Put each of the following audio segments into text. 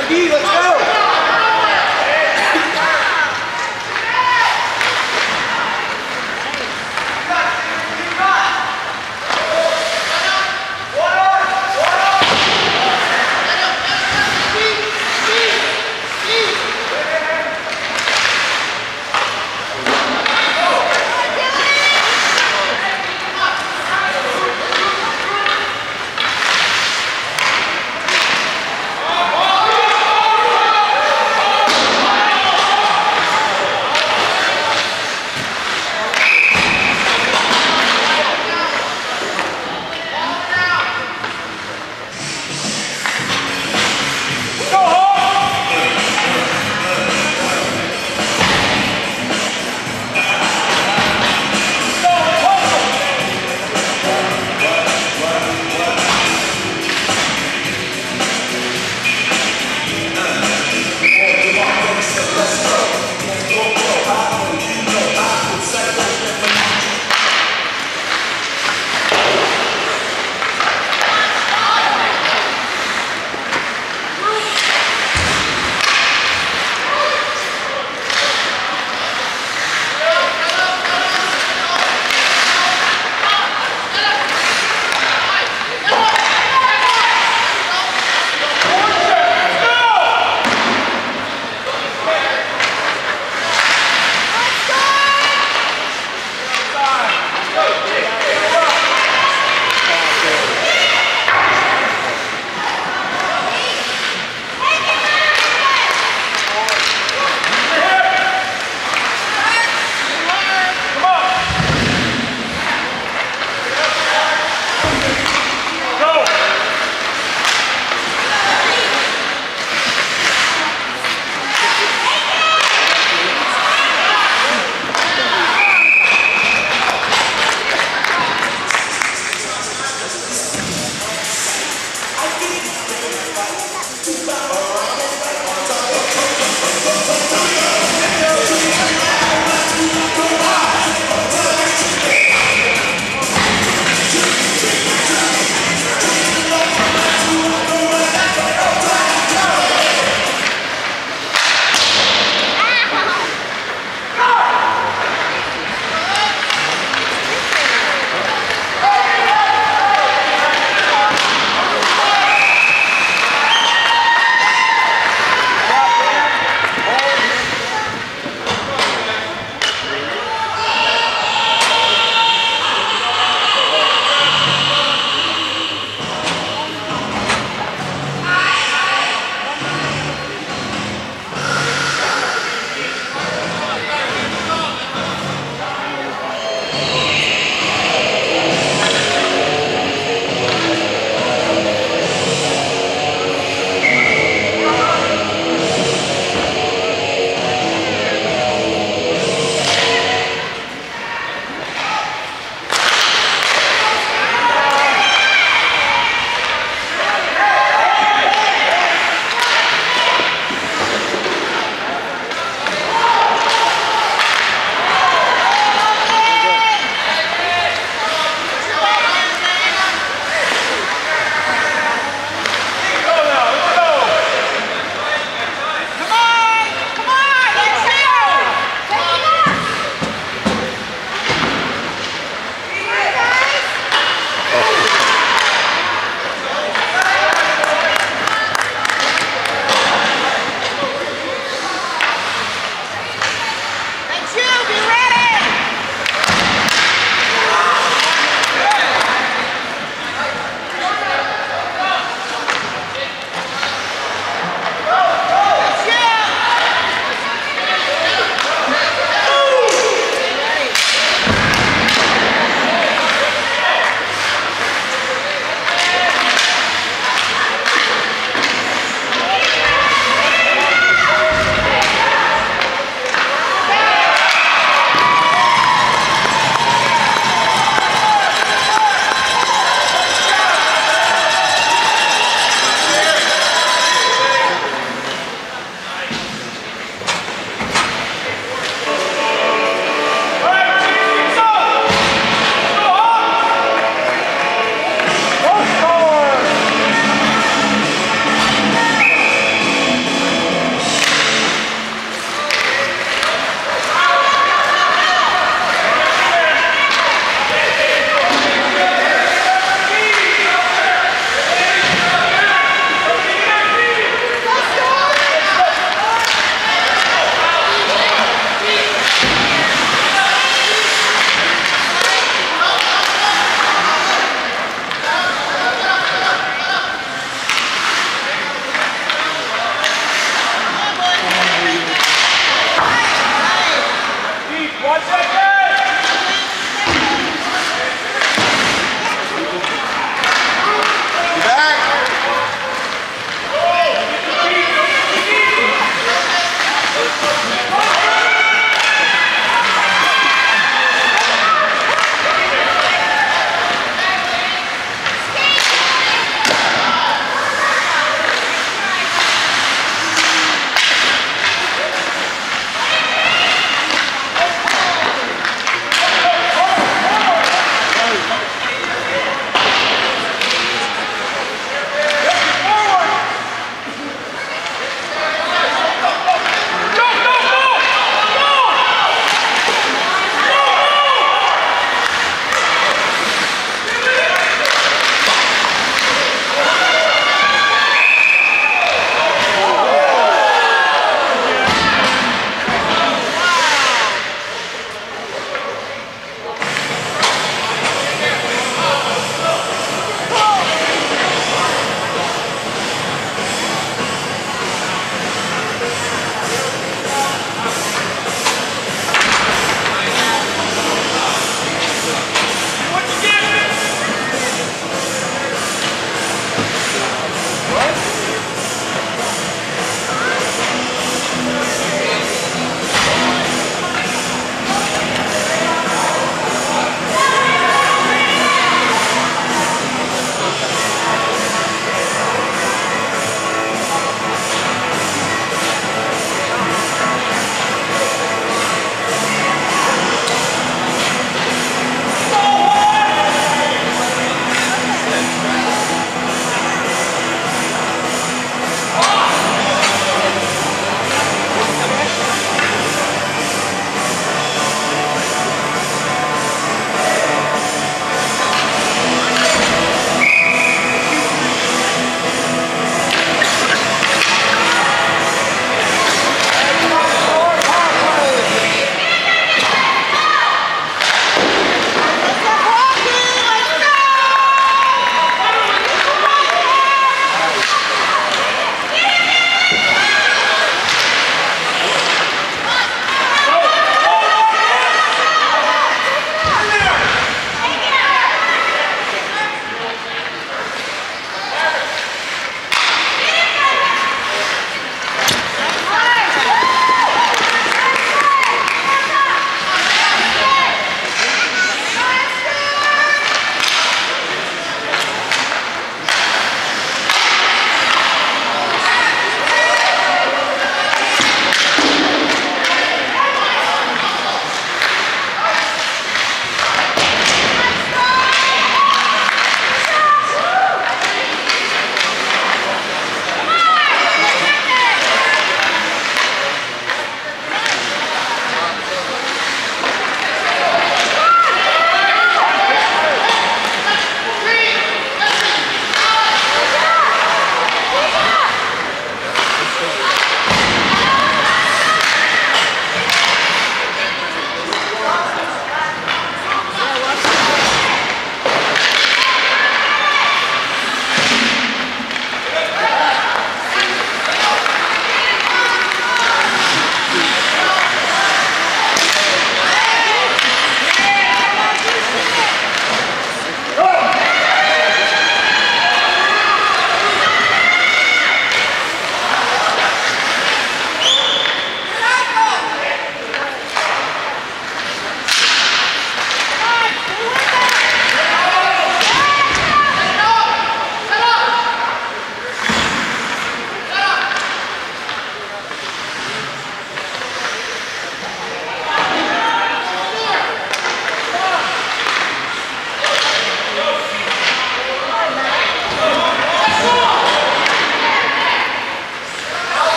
Marquinhos, let's go!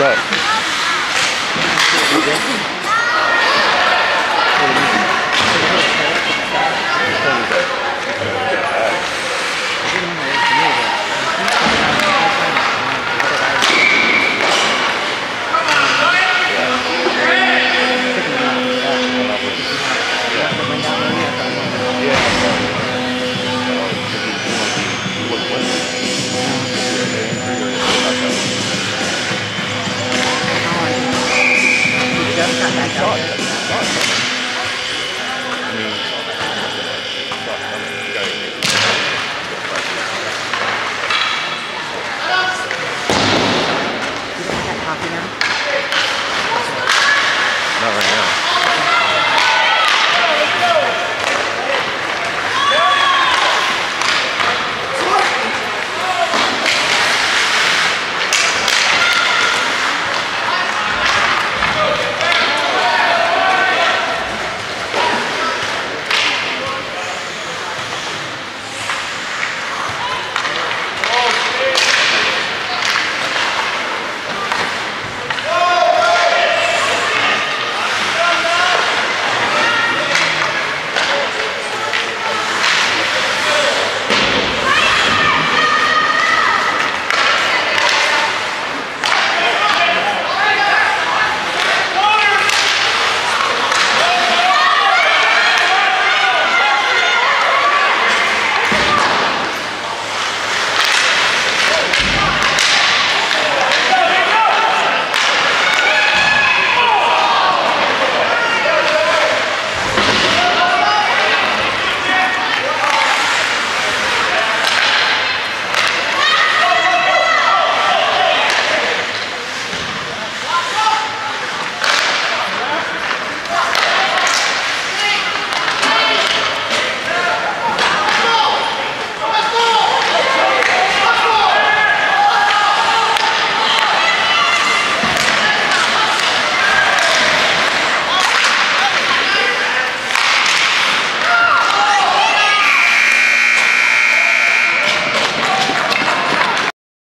Right.